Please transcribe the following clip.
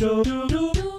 do do do do.